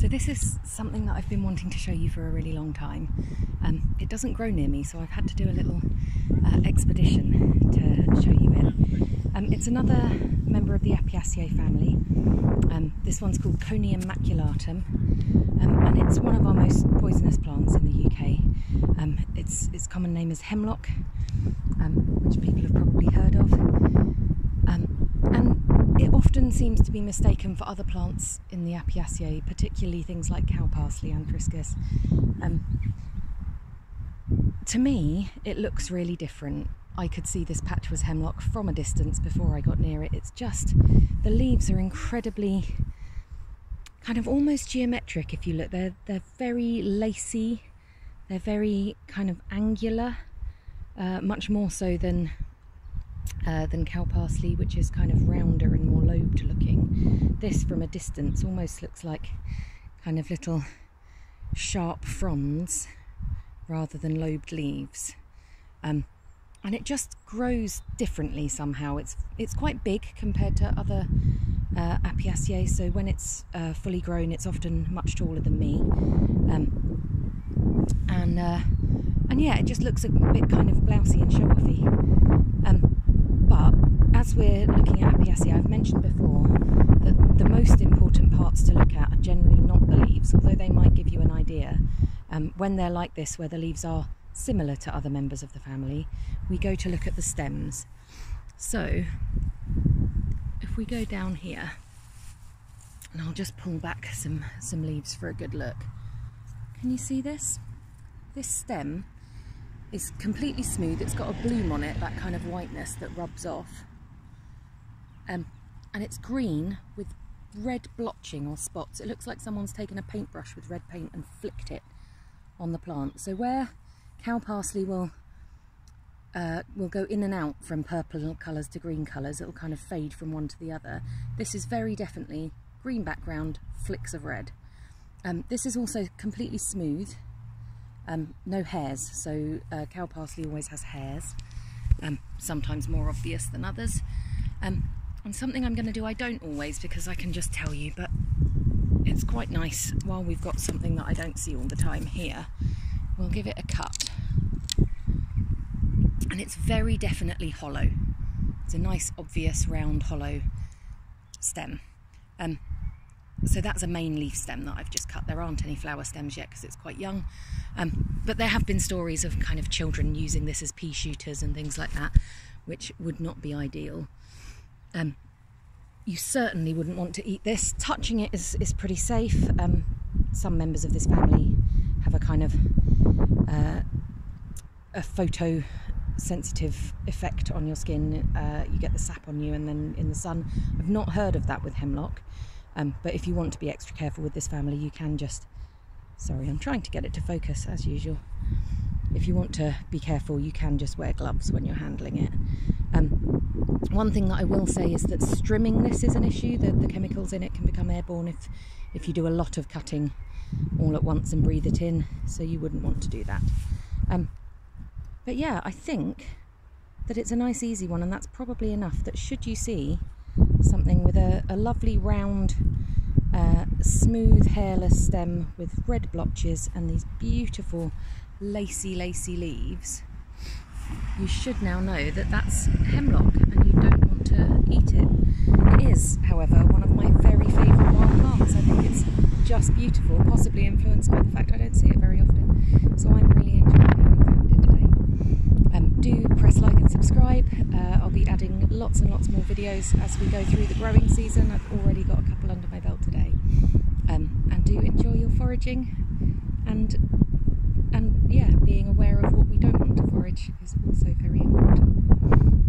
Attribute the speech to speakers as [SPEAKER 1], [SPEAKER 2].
[SPEAKER 1] So this is something that I've been wanting to show you for a really long time. Um, it doesn't grow near me, so I've had to do a little uh, expedition to show you it. Um, it's another member of the Apiaceae family. Um, this one's called Conium maculatum, um, and it's one of our most poisonous plants in the UK. Um, its, its common name is hemlock, um, which people have probably heard of. and it seems to be mistaken for other plants in the Apiaceae, particularly things like cow parsley and triscus. Um, to me, it looks really different. I could see this patch was hemlock from a distance before I got near it. It's just the leaves are incredibly kind of almost geometric if you look. They're they're very lacy. They're very kind of angular, uh, much more so than uh, than cow parsley, which is kind of rounder and more lobed looking. This, from a distance, almost looks like kind of little sharp fronds rather than lobed leaves. Um, and it just grows differently somehow. It's it's quite big compared to other uh, Apiaceae, so when it's uh, fully grown, it's often much taller than me. Um, and uh, and yeah, it just looks a bit kind of blousy and show-offy. Um, but as we're at I've mentioned before that the most important parts to look at are generally not the leaves, although they might give you an idea. Um, when they're like this, where the leaves are similar to other members of the family, we go to look at the stems. So if we go down here, and I'll just pull back some, some leaves for a good look. Can you see this? This stem is completely smooth. It's got a bloom on it, that kind of whiteness that rubs off. Um, and it's green with red blotching or spots. It looks like someone's taken a paintbrush with red paint and flicked it on the plant. So where cow parsley will uh, will go in and out from purple colours to green colours, it'll kind of fade from one to the other. This is very definitely green background, flicks of red. Um, this is also completely smooth, um, no hairs, so uh, cow parsley always has hairs, um, sometimes more obvious than others. And something I'm going to do, I don't always because I can just tell you, but it's quite nice while we've got something that I don't see all the time here. We'll give it a cut. And it's very definitely hollow. It's a nice, obvious, round, hollow stem. Um, so that's a main leaf stem that I've just cut. There aren't any flower stems yet because it's quite young. Um, but there have been stories of kind of children using this as pea shooters and things like that, which would not be ideal. Um, you certainly wouldn't want to eat this. Touching it is, is pretty safe. Um, some members of this family have a kind of uh, a photo sensitive effect on your skin. Uh, you get the sap on you and then in the sun. I've not heard of that with hemlock. Um, but if you want to be extra careful with this family, you can just, sorry, I'm trying to get it to focus as usual. If you want to be careful, you can just wear gloves when you're handling it. Um, one thing that I will say is that strimming this is an issue. The, the chemicals in it can become airborne if, if you do a lot of cutting all at once and breathe it in, so you wouldn't want to do that. Um, but yeah, I think that it's a nice easy one and that's probably enough that should you see something with a, a lovely round uh, smooth hairless stem with red blotches and these beautiful lacy lacy leaves you should now know that that's hemlock and you don't want to eat it. It is however one of my very favourite wild plants I think it's just beautiful possibly influenced by the fact I don't see it very often so I'm really enjoying having found it today. Um, do press like and subscribe uh, I'll be adding lots and lots more videos as we go through the growing season. I've already got a couple under my belt today. Um, and do enjoy your foraging and and yeah, being aware of what we don't want to forage is also very important.